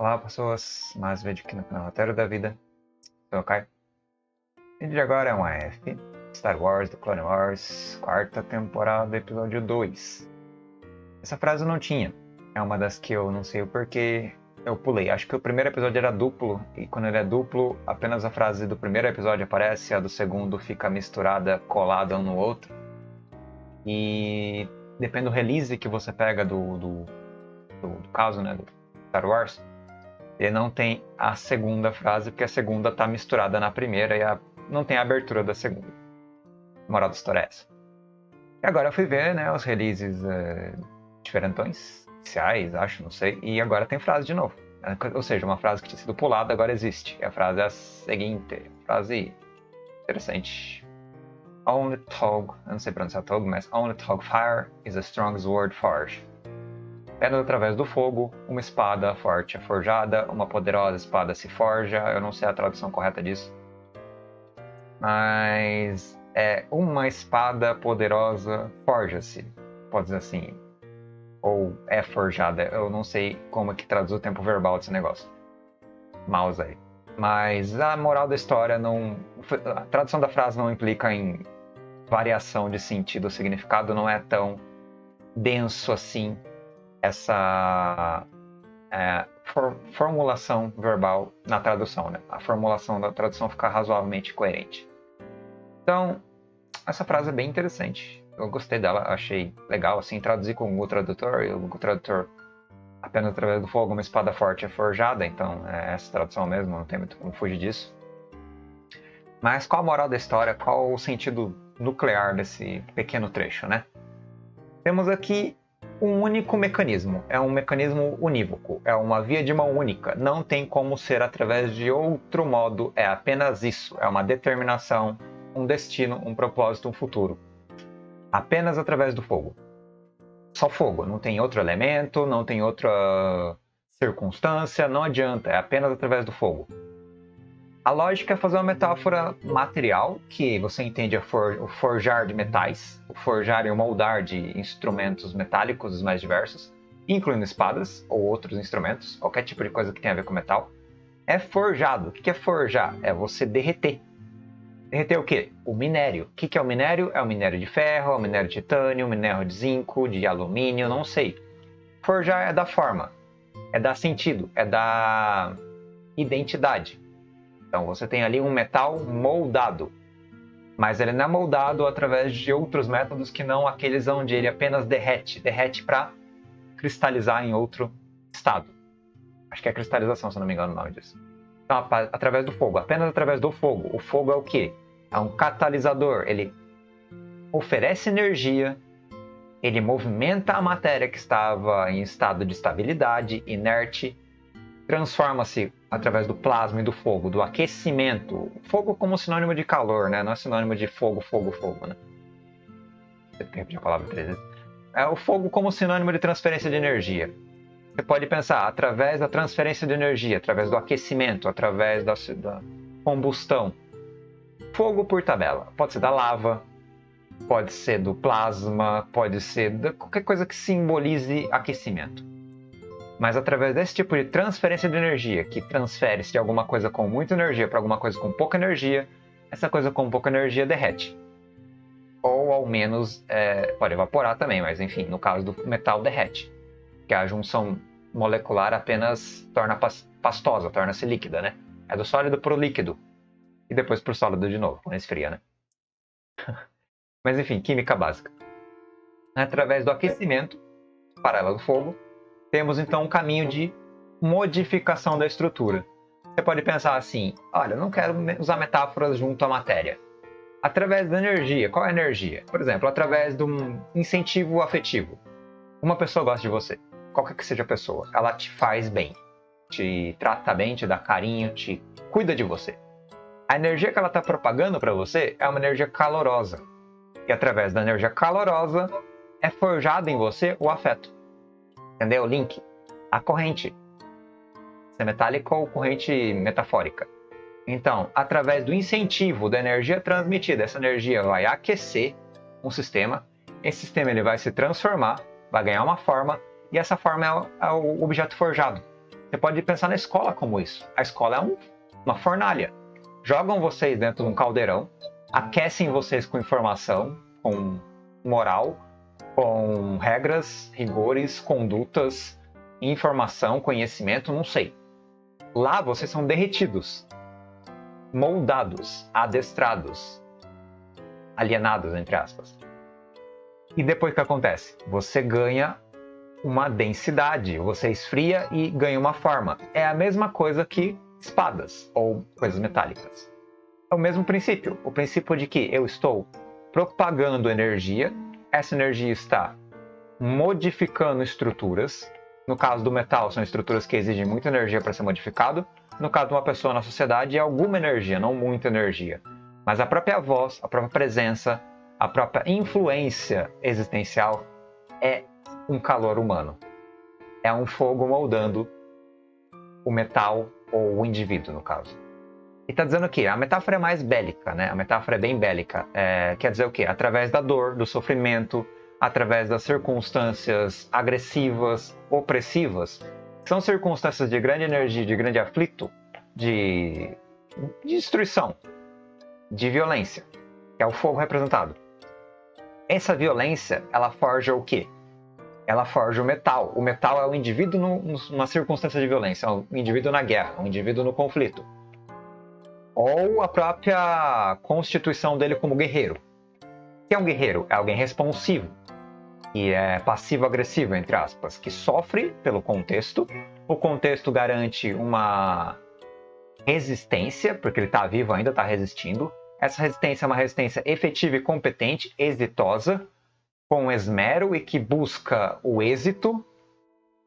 Olá pessoas, mais vídeo aqui no canal Roteiro da Vida. Sou o Kai. O vídeo de agora é um AF, Star Wars, The Clone Wars, quarta temporada, episódio 2. Essa frase eu não tinha, é uma das que eu não sei o porquê eu pulei. Acho que o primeiro episódio era duplo, e quando ele é duplo, apenas a frase do primeiro episódio aparece, a do segundo fica misturada, colada um no outro. E depende do release que você pega do, do, do, do caso, né, do Star Wars, ele não tem a segunda frase, porque a segunda está misturada na primeira e a, não tem a abertura da segunda. moral da história é essa. E agora eu fui ver né, os releases é, diferentões, iniciais, acho, não sei, e agora tem frase de novo. Ou seja, uma frase que tinha sido pulada agora existe. E a frase é a seguinte, frase interessante. Only Tog, eu não sei pronunciar Tog, mas Only Tog Fire is a strong sword forge. Pedras através do fogo, uma espada forte é forjada, uma poderosa espada se forja. Eu não sei a tradução correta disso. Mas é uma espada poderosa forja-se, pode dizer assim. Ou é forjada. Eu não sei como é que traduz o tempo verbal desse negócio. Mouse aí. Mas a moral da história não. A tradução da frase não implica em variação de sentido. O significado não é tão denso assim essa é, for, formulação verbal na tradução, né? A formulação da tradução fica razoavelmente coerente. Então, essa frase é bem interessante. Eu gostei dela, achei legal, assim, traduzir com o Google Tradutor, e o Google Tradutor apenas através do fogo uma espada forte é forjada, então é essa tradução mesmo, não tem muito como fugir disso. Mas qual a moral da história, qual o sentido nuclear desse pequeno trecho, né? Temos aqui um único mecanismo, é um mecanismo unívoco, é uma via de mão única, não tem como ser através de outro modo, é apenas isso, é uma determinação, um destino, um propósito, um futuro. Apenas através do fogo. Só fogo, não tem outro elemento, não tem outra circunstância, não adianta, é apenas através do fogo. A lógica é fazer uma metáfora material, que você entende for, o forjar de metais, o forjar e o moldar de instrumentos metálicos os mais diversos, incluindo espadas ou outros instrumentos, qualquer tipo de coisa que tenha a ver com metal, é forjado. O que é forjar? É você derreter. Derreter o quê? O minério. O que é o minério? É o minério de ferro, é o minério de titânio, o minério de zinco, de alumínio, não sei. Forjar é da forma, é dar sentido, é dar identidade. Então você tem ali um metal moldado, mas ele não é moldado através de outros métodos que não aqueles onde ele apenas derrete, derrete para cristalizar em outro estado. Acho que é cristalização, se não me engano o nome disso. Então, através do fogo, apenas através do fogo. O fogo é o que? É um catalisador. Ele oferece energia, ele movimenta a matéria que estava em estado de estabilidade, inerte, transforma-se através do plasma e do fogo, do aquecimento. Fogo como sinônimo de calor, né? Não é sinônimo de fogo, fogo, fogo, né? Repetir a palavra três vezes. É o fogo como sinônimo de transferência de energia. Você pode pensar através da transferência de energia, através do aquecimento, através da, da combustão. Fogo por tabela. Pode ser da lava, pode ser do plasma, pode ser de qualquer coisa que simbolize aquecimento. Mas através desse tipo de transferência de energia, que transfere-se de alguma coisa com muita energia para alguma coisa com pouca energia, essa coisa com pouca energia derrete. Ou ao menos é, pode evaporar também, mas enfim, no caso do metal derrete. Que a junção molecular apenas torna pastosa, torna-se líquida, né? É do sólido para o líquido. E depois para o sólido de novo, quando esfria, né? mas enfim, química básica. Através do aquecimento, paralelo do fogo, temos então um caminho de modificação da estrutura. Você pode pensar assim: olha, não quero usar metáforas junto à matéria. Através da energia, qual é a energia? Por exemplo, através de um incentivo afetivo. Uma pessoa gosta de você, qualquer que seja a pessoa, ela te faz bem, te trata bem, te dá carinho, te cuida de você. A energia que ela está propagando para você é uma energia calorosa. E através da energia calorosa é forjado em você o afeto. Entendeu? Link. A corrente. Se é metálica ou corrente metafórica. Então, através do incentivo da energia transmitida, essa energia vai aquecer um sistema. Esse sistema ele vai se transformar, vai ganhar uma forma, e essa forma é o, é objeto forjado. Você pode pensar na escola como isso. A escola é um, uma fornalha. Jogam vocês dentro de um caldeirão, aquecem vocês com informação, com moral, com regras, rigores, condutas, informação, conhecimento, não sei. Lá vocês são derretidos, moldados, adestrados, alienados, entre aspas. E depois o que acontece? Você ganha uma densidade, você esfria e ganha uma forma. É a mesma coisa que espadas ou coisas metálicas. É o mesmo princípio, o princípio de que eu estou propagando energia, essa energia está modificando estruturas. No caso do metal, são estruturas que exigem muita energia para ser modificado. No caso de uma pessoa na sociedade, é alguma energia, não muita energia. Mas a própria voz, a própria presença, a própria influência existencial é um calor humano. É um fogo moldando o metal ou o indivíduo, no caso. E está dizendo que a metáfora é mais bélica, né? A metáfora é bem bélica. É, quer dizer o quê? Através da dor, do sofrimento, através das circunstâncias agressivas, opressivas, são circunstâncias de grande energia, de grande aflito, de, de destruição, de violência, que é o fogo representado. Essa violência, ela forja o quê? Ela forja o metal. O metal é o indivíduo numa circunstância de violência, é o indivíduo na guerra, o indivíduo no conflito. Ou a própria constituição dele como guerreiro. O que é um guerreiro? É alguém responsivo, que é passivo-agressivo, entre aspas, que sofre pelo contexto. O contexto garante uma resistência, porque ele está vivo ainda, está resistindo. Essa resistência é uma resistência efetiva e competente, exitosa, com esmero e que busca o êxito,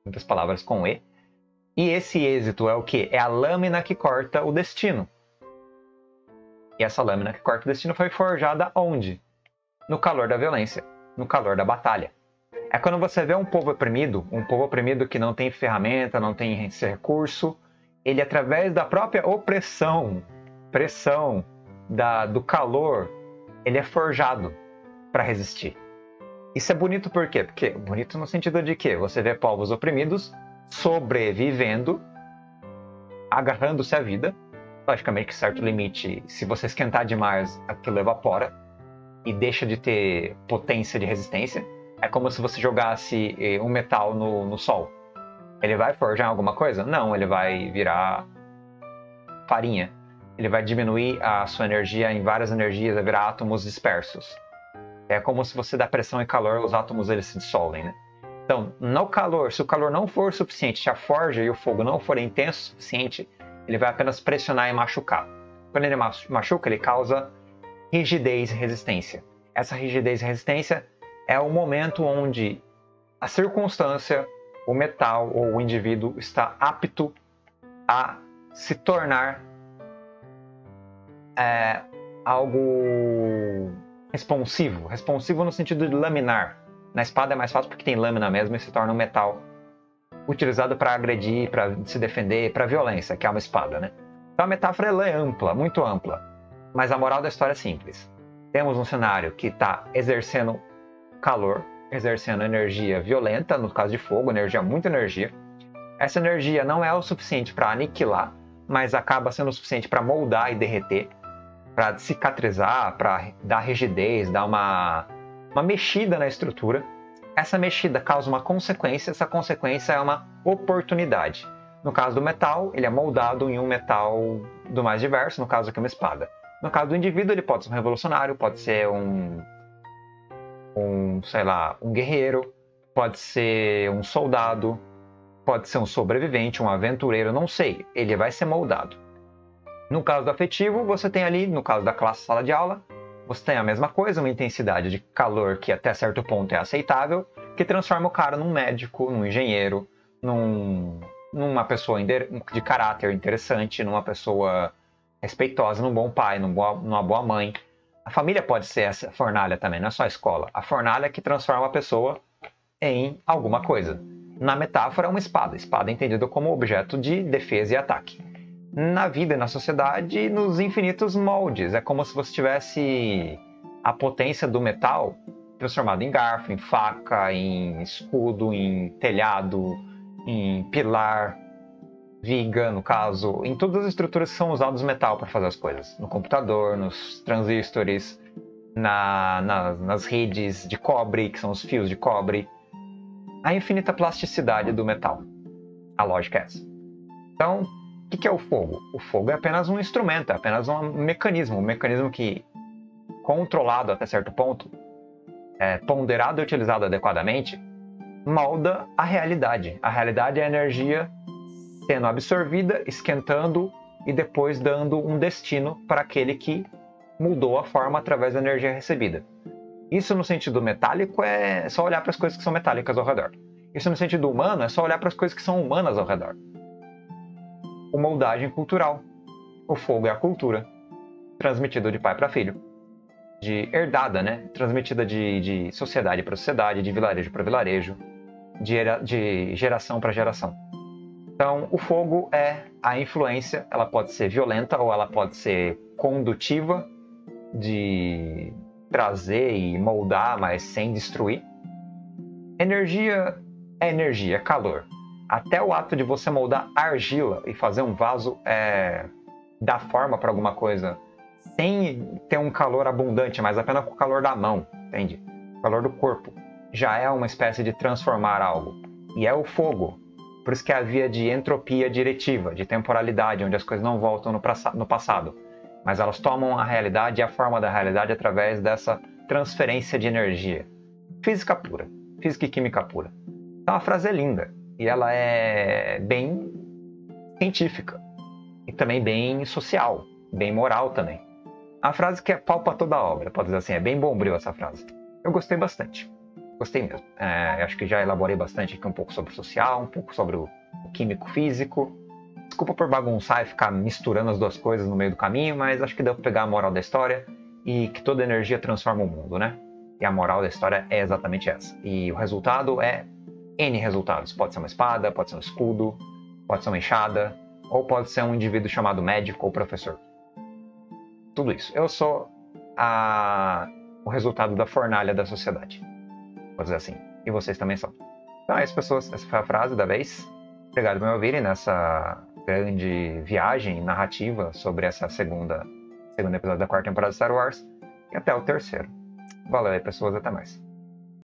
muitas palavras com E. E esse êxito é o que? É a lâmina que corta o destino. E essa lâmina que corta o destino foi forjada onde? No calor da violência, no calor da batalha. É quando você vê um povo oprimido, um povo oprimido que não tem ferramenta, não tem recurso, ele através da própria opressão, pressão, da, do calor, ele é forjado para resistir. Isso é bonito por quê? Porque bonito no sentido de que você vê povos oprimidos sobrevivendo, agarrando-se à vida. Logicamente, certo limite, se você esquentar demais, aquilo evapora e deixa de ter potência de resistência. É como se você jogasse eh, um metal no, no sol. Ele vai forjar alguma coisa? Não, ele vai virar farinha ele vai diminuir a sua energia em várias energias, vai virar átomos dispersos. É como se você dá pressão e calor, os átomos eles se dissolvem, né? Então, no calor, se o calor não for suficiente, se a forja e o fogo não forem intensos o suficiente, ele vai apenas pressionar e machucar. Quando ele machuca, ele causa rigidez e resistência. Essa rigidez e resistência é o momento onde a circunstância, o metal ou o indivíduo está apto a se tornar é, algo responsivo. Responsivo no sentido de laminar. Na espada é mais fácil porque tem lâmina mesmo e se torna um metal utilizado para agredir, para se defender, para violência, que é uma espada, né? Então a metáfora ela é ampla, muito ampla. Mas a moral da história é simples. Temos um cenário que está exercendo calor, exercendo energia violenta, no caso de fogo, energia, muita energia. Essa energia não é o suficiente para aniquilar, mas acaba sendo o suficiente para moldar e derreter para cicatrizar, para dar rigidez, dar uma, uma mexida na estrutura. Essa mexida causa uma consequência, essa consequência é uma oportunidade. No caso do metal, ele é moldado em um metal do mais diverso, no caso aqui uma espada. No caso do indivíduo, ele pode ser um revolucionário, pode ser um, um sei lá, um guerreiro, pode ser um soldado, pode ser um sobrevivente, um aventureiro, não sei. Ele vai ser moldado. No caso do afetivo, você tem ali, no caso da classe sala de aula, você tem a mesma coisa, uma intensidade de calor que até certo ponto é aceitável, que transforma o cara num médico, num engenheiro, num, numa pessoa de caráter interessante, numa pessoa respeitosa, num bom pai, num boa, numa boa mãe. A família pode ser essa fornalha também, não é só a escola. A fornalha que transforma a pessoa em alguma coisa. Na metáfora, uma espada. Espada é entendida como objeto de defesa e ataque na vida na sociedade nos infinitos moldes. É como se você tivesse a potência do metal transformado em garfo, em faca, em escudo, em telhado, em pilar, viga, no caso, em todas as estruturas que são usadas metal para fazer as coisas. No computador, nos transistores, na, na, nas redes de cobre, que são os fios de cobre. A infinita plasticidade do metal. A lógica é essa. Então, o que, é o fogo? O fogo é apenas um instrumento, é apenas um mecanismo, um mecanismo que, controlado até certo ponto, é, ponderado e utilizado adequadamente, molda a realidade. A realidade é a energia sendo absorvida, esquentando e depois dando um destino para aquele que mudou a forma através da energia recebida. Isso no sentido metálico é só olhar para as coisas que são metálicas ao redor. Isso no sentido humano é só olhar para as coisas que são humanas ao redor. O moldagem cultural. O fogo é a cultura, transmitida de pai para filho. De herdada, né? Transmitida de, de sociedade para sociedade, de vilarejo para vilarejo, de, de geração para geração. Então, o fogo é a influência, ela pode ser violenta ou ela pode ser condutiva, de trazer e moldar, mas sem destruir. Energia é energia, calor. Até o ato de você moldar argila e fazer um vaso é dar forma para alguma coisa sem ter um calor abundante, mas apenas com o calor da mão, entende? O calor do corpo. Já é uma espécie de transformar algo. E é o fogo, por isso que havia de entropia diretiva, de temporalidade, onde as coisas não voltam no, no passado, mas elas tomam a realidade e a forma da realidade através dessa transferência de energia. Física pura, física e química pura. Então a frase é linda e ela é bem científica e também bem social, bem moral também. A frase que é pau para toda a obra, pode dizer assim, é bem bombril essa frase. Eu gostei bastante. Gostei mesmo. É, acho que já elaborei bastante aqui um pouco sobre o social, um pouco sobre o, o químico físico. Desculpa por bagunçar e ficar misturando as duas coisas no meio do caminho, mas acho que deu pra pegar a moral da história e que toda energia transforma o mundo, né? E a moral da história é exatamente essa. E o resultado é N resultados. Pode ser uma espada, pode ser um escudo, pode ser uma enxada, ou pode ser um indivíduo chamado médico ou professor. Tudo isso. Eu sou a... o resultado da fornalha da sociedade vou dizer assim. E vocês também são. Então é isso, pessoas. Essa foi a frase da vez. Obrigado por me ouvirem nessa grande viagem narrativa sobre essa segunda segundo episódio da quarta temporada de Star Wars. E até o terceiro. Valeu aí, pessoas. Até mais.